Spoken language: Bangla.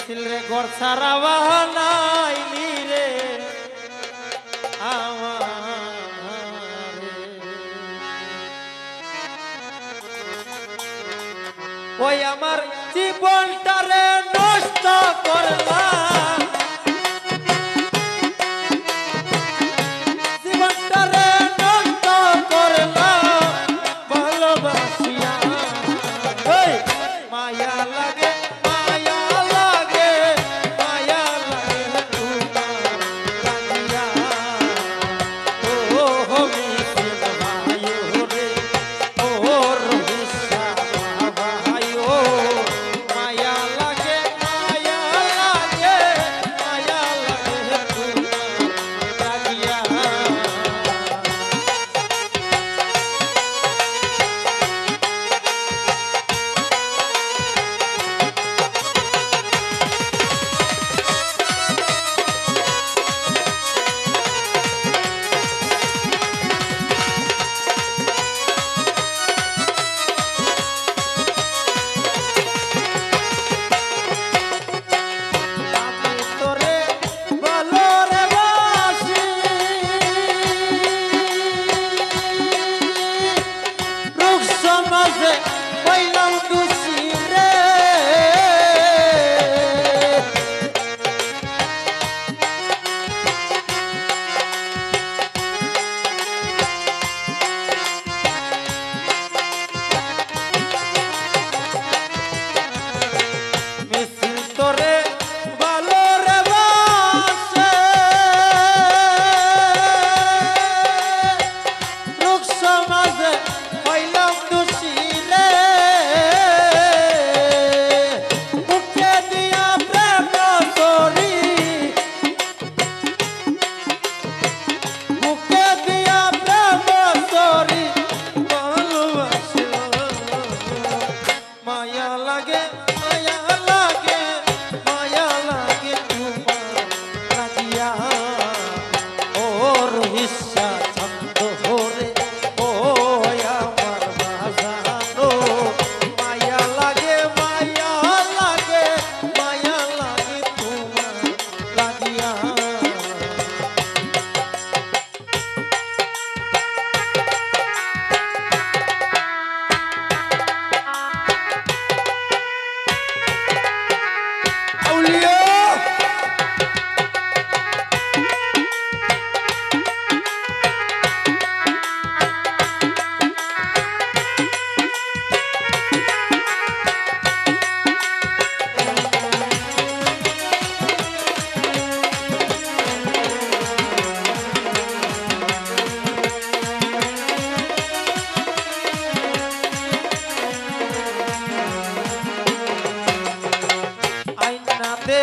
গেছিল রে ঘর সারা বাহানাই রে। ওই আমার জীবনটারে নষ্ট করলা নাতে